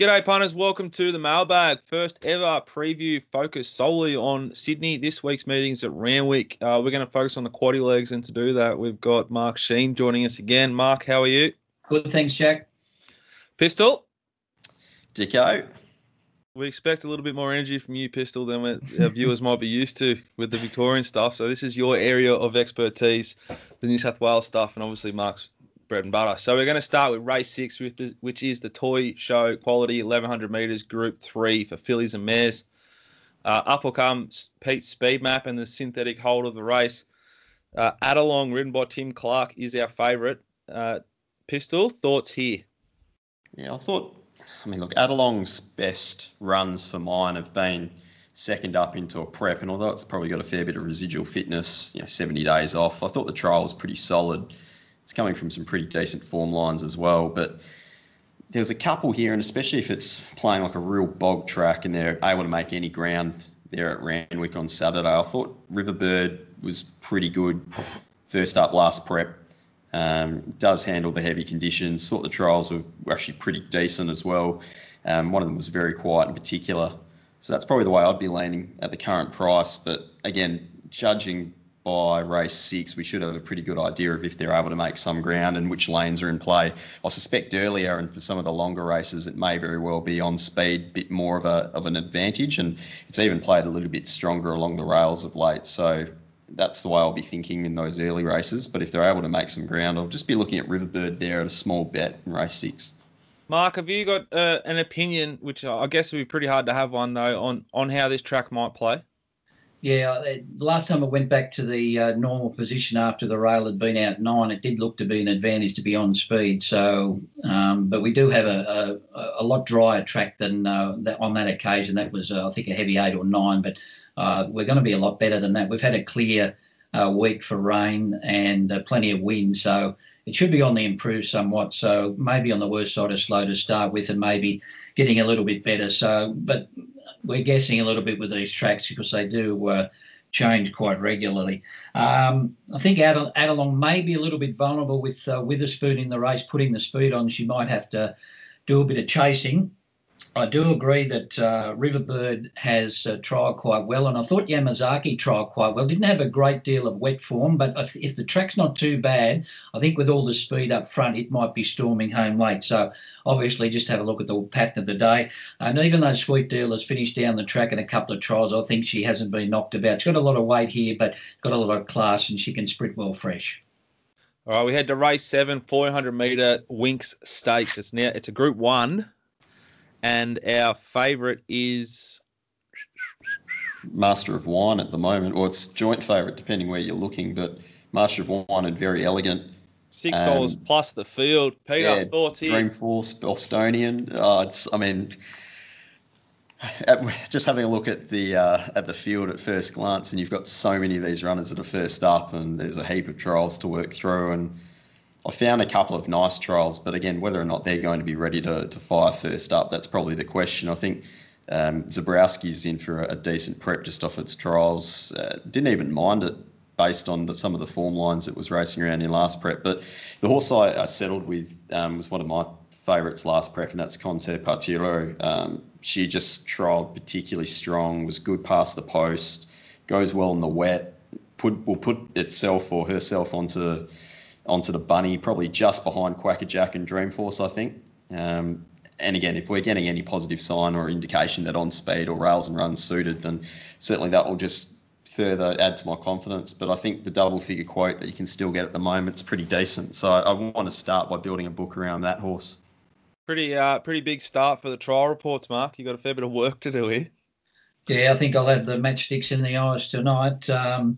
G'day, punters. Welcome to the mailbag. First ever preview focused solely on Sydney. This week's meetings at Randwick. Uh, we're going to focus on the Quaddie legs, and to do that, we've got Mark Shean joining us again. Mark, how are you? Good, thanks, Jack. Pistol. Dicko. We expect a little bit more energy from you, Pistol, than our viewers might be used to with the Victorian stuff. So this is your area of expertise, the New South Wales stuff, and obviously Mark's bread and butter. So we're going to start with race six, with the, which is the toy show quality 1100 meters, group three for fillies and mares. Uh, up will come Pete speed map and the synthetic hold of the race. Uh, Adelong, ridden by Tim Clark, is our favourite. Uh, Pistol, thoughts here? Yeah, I thought, I mean, look, Adelong's best runs for mine have been second up into a prep, and although it's probably got a fair bit of residual fitness, you know, 70 days off, I thought the trial was pretty solid it's coming from some pretty decent form lines as well. But there's a couple here, and especially if it's playing like a real bog track and they're able to make any ground there at Randwick on Saturday. I thought Riverbird was pretty good first up last prep. Um, does handle the heavy conditions. Thought the trials were, were actually pretty decent as well. Um, one of them was very quiet in particular. So that's probably the way I'd be leaning at the current price. But again, judging by race six, we should have a pretty good idea of if they're able to make some ground and which lanes are in play. I suspect earlier and for some of the longer races, it may very well be on speed, bit more of a of an advantage, and it's even played a little bit stronger along the rails of late. So that's the way I'll be thinking in those early races. But if they're able to make some ground, I'll just be looking at Riverbird there at a small bet in race six. Mark, have you got uh, an opinion, which I guess would be pretty hard to have one though, on on how this track might play? Yeah, uh, the last time I went back to the uh, normal position after the rail had been out nine, it did look to be an advantage to be on speed. So, um, but we do have a, a, a lot drier track than uh, that on that occasion. That was, uh, I think, a heavy eight or nine, but uh, we're going to be a lot better than that. We've had a clear uh, week for rain and plenty of wind, so it should be on the improve somewhat. So maybe on the worst side of slow to start with, and maybe getting a little bit better. So, but we're guessing a little bit with these tracks because they do uh, change quite regularly. Um, I think Ad- Adelong may be a little bit vulnerable with uh, Witherspoon in the race, putting the speed on. She might have to do a bit of chasing. I do agree that uh, Riverbird has uh, trialled quite well, and I thought Yamazaki trialled quite well. Didn't have a great deal of wet form, but if, if, the track's not too bad, I think with all the speed up front, it might be storming home late. So obviously, just have a look at the pattern of the day. And even though Sweet Deal has finished down the track in a couple of trials, I think she hasn't been knocked about. She's got a lot of weight here, but got a lot of class, and she can sprint well fresh. All right, we had to race seven, 400 meter Winx Stakes. It's now it's a Group One and our favourite is Master of Wine at the moment, or it's joint favourite depending where you're looking. But Master of Wine and very elegant. Six dollars um, plus the field. Peter, yeah, thoughts here? Dreamforce, Bostonian. Uh, it's, I mean, at, just having a look at the uh, at the field at first glance, and you've got so many of these runners that are first up, and there's a heap of trials to work through, and I found a couple of nice trials, but again, whether or not they're going to be ready to, to fire first up, that's probably the question. I think um, Zabrowski's in for a, a, decent prep just off its trials. Uh, didn't even mind it based on the, some of the form lines it was racing around in last prep. But the horse I, I settled with um, was one of my favourites last prep, and that's Conte Partiro. Um, she just trialled particularly strong, was good past the post, goes well in the wet, put will put itself or herself onto onto the bunny, probably just behind Quackerjack and Dreamforce, I think. Um, and again, if we're getting any positive sign or indication that on speed or rails and runs suited, then certainly that will just further add to my confidence. But I think the double figure quote that you can still get at the moment is pretty decent. So I, I want to start by building a book around that horse. Pretty, uh, pretty big start for the trial reports, Mark. You've got a fair bit of work to do here. Yeah, I think I'll have the matchsticks in the eyes tonight. Um,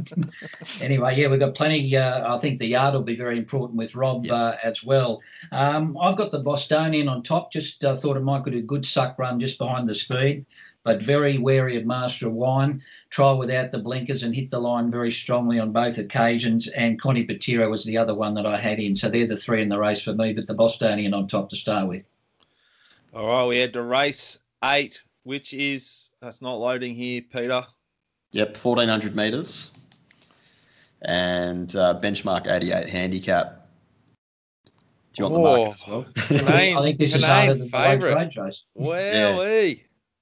anyway, yeah, we've got plenty. Uh, I think the yard will be very important with Rob yep. uh, as well. Um, I've got the Bostonian on top. Just uh, thought it might get a good suck run just behind the speed, but very wary of Master of Wine. Try without the blinkers and hit the line very strongly on both occasions. And Conti Patiro was the other one that I had in. So they're the three in the race for me, but the Bostonian on top to start with. All right, we had to race eight which is that's not loading here, Peter. Yep, fourteen hundred meters, and uh, benchmark eighty eight handicap. Do you want the Oh. market as well? Canane- I think this is Canane harder than the favourite. Lake Road race. Well,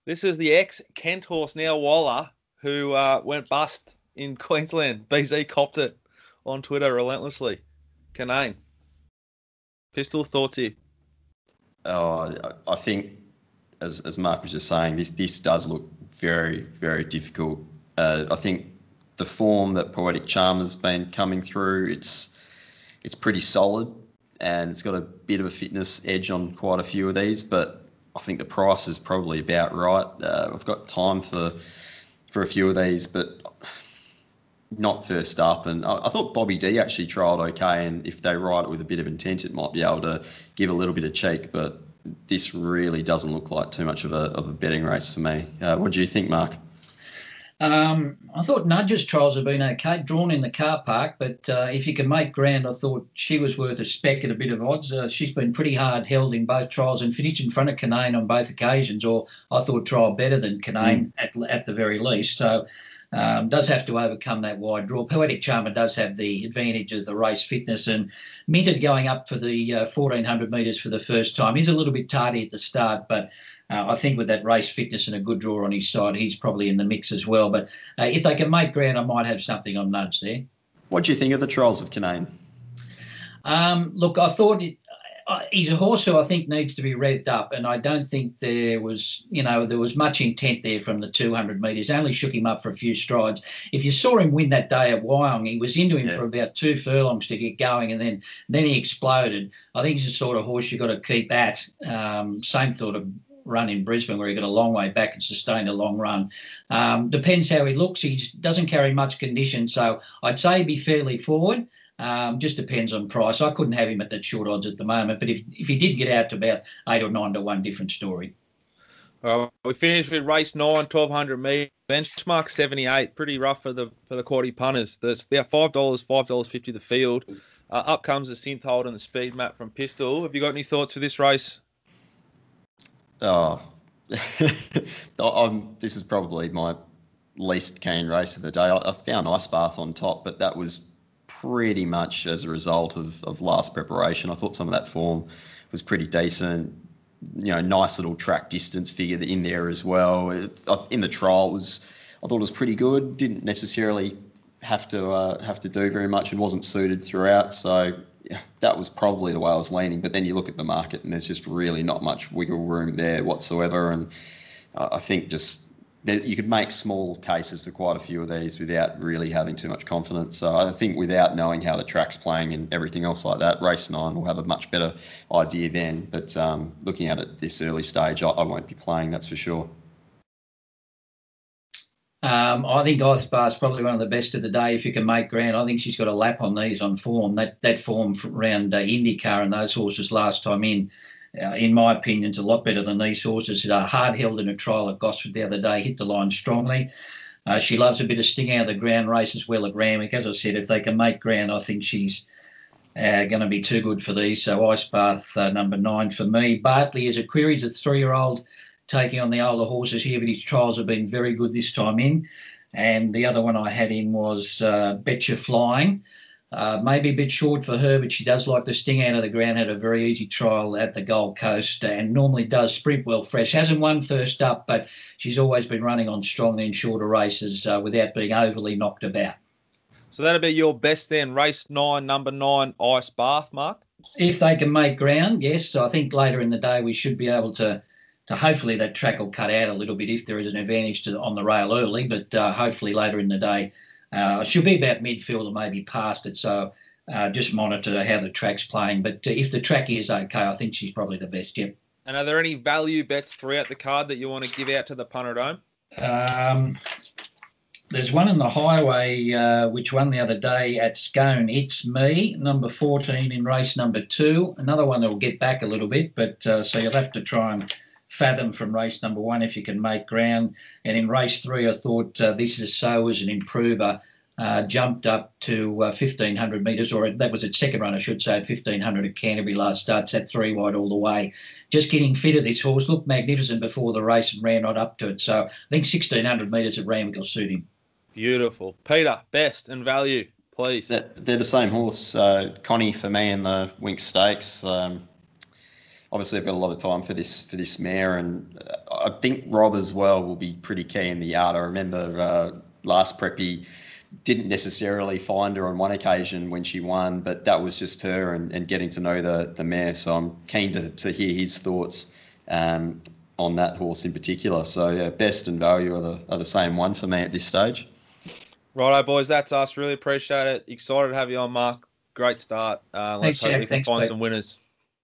this is the ex Kent horse now Waller who uh, went bust in Queensland. BZ copped it on Twitter relentlessly. Canane. Pistol thoughts here. Oh, I- I think, as, as Mark was just saying, this this does look very very difficult. Uh, I think the form that Poetic Charm has been coming through, it's it's pretty solid, and it's got a bit of a fitness edge on quite a few of these. But I think the price is probably about right. Uh, I've got time for for a few of these, but not first up. And I, I thought Bobby D actually trialled okay, and if they ride it with a bit of intent, it might be able to give a little bit of cheek. But this really doesn't look like too much of a of a betting race for me. Uh, what do you think, Mark? Um, I thought Nudge's trials have been okay, drawn in the car park, but uh, if you can make ground, I thought she was worth a spec at a bit of odds. Uh, she's been pretty hard held in both trials and finished in front of Canane on both occasions, or I thought trial better than Canane at, at the very least. So um, does have to overcome that wide draw. Poetic Charmer does have the advantage of the race fitness, and Minted going up for the uh, 1400 metres for the first time. He's a little bit tardy at the start, but uh, I think with that race fitness and a good draw on his side, he's probably in the mix as well. But uh, if they can make ground, I might have something on Nudge there. What do you think of the trials of Canaan? Um, look, I thought it, uh, he's a horse who I think needs to be revved up, and I don't think there was, you know, there was much intent there from the 200 metres. Only shook him up for a few strides. If you saw him win that day at Wyong, he was into him Yeah. for about two furlongs to get going, and then then he exploded. I think he's the sort of horse you've got to keep at. Um, same sort of run in Brisbane where he got a long way back and sustained a long run. Um, depends how he looks. He doesn't carry much condition, so I'd say he'd be fairly forward. Um, just depends on price. I couldn't have him at that short odds at the moment, but if if he did get out to about eight or nine to one, different story. All right, we finished with race nine, 1200 metres. Benchmark 78, pretty rough for the for the Quaddie punters. There's about five dollars, five dollars fifty the field. Uh, up comes the Synthhold and the speed map from Pistol. Have you got any thoughts for this race? Oh, I'm, this is probably my least keen race of the day. I, I found Ice Bath on top, but that was pretty much as a result of, of last preparation. I thought some of that form was pretty decent. You know, nice little track distance figure in there as well. In the trial, was I thought it was pretty good. Didn't necessarily have to uh, have to do very much and wasn't suited throughout. So yeah, that was probably the way I was leaning. But then you look at the market and there's just really not much wiggle room there whatsoever. And I think just that you could make small cases for quite a few of these without really having too much confidence. So I think without knowing how the track's playing and everything else like that, race nine will have a much better idea then. But um, looking at it this early stage, I, I won't be playing, that's for sure. Um, I think Ice Bath's probably one of the best of the day if you can make ground. I think she's got a lap on these on form. That that form from around uh, IndyCar and those horses last time in, uh, in my opinion, is a lot better than these horses. Uh, hard held in a trial at Gosford the other day, hit the line strongly. Uh, she loves a bit of sting out of the ground race as well at Randwick. As I said, if they can make ground, I think she's uh, going to be too good for these. So Ice Bath uh, number nine for me. Bartley is a query. He's a three-year-old taking on the older horses here, but his trials have been very good this time in. And the other one I had in was uh, Betcha Flying. Uh, maybe a bit short for her, but she does like to sting out of the ground. Had a very easy trial at the Gold Coast and normally does sprint well fresh. Hasn't won first up, but she's always been running on strongly in shorter races uh, without being overly knocked about. So that'll be your best then. Race nine, number nine, Ice Bath, Mark. If they can make ground, yes. So I think later in the day we should be able to to hopefully that track will cut out a little bit if there is an advantage to on the rail early, but uh, hopefully later in the day uh, she'll be about midfield or maybe past it. So uh, just monitor how the track's playing. But uh, if the track is okay, I think she's probably the best. Yep. And are there any value bets throughout the card that you want to give out to the punter dome? Um, there's one in the highway uh, which won the other day at Scone. It's me, number 14 in race number two. Another one that will get back a little bit, but uh, so you'll have to try and fathom from race number one if you can make ground. And in race three, I thought uh, this is so as an improver. Uh, jumped up to uh, 1500 metres, or that was its second run, I should say, at 1500 at Canterbury last start, sat three wide all the way. Just getting fit of this horse, looked magnificent before the race and ran right up to it. So I think 1600 metres at Randwick will suit him. Beautiful. Peter, best and value, please. They're, they're the same horse. Uh, Connie for me in the Winx Stakes. Um, obviously, I've got a lot of time for this for this mare, and uh, I think Rob as well will be pretty key in the yard. I remember uh, last prep he didn't necessarily find her on one occasion when she won, but that was just her and, and getting to know the the mare. So I'm keen to, to hear his thoughts. Um, on that horse in particular. So yeah, best and value are the are the same one for me at this stage. Righto, boys, that's us. Really appreciate it. Excited to have you on, Mark. Great start. Uh, let's Thanks, hope Jack. we can Thanks, find mate. some winners.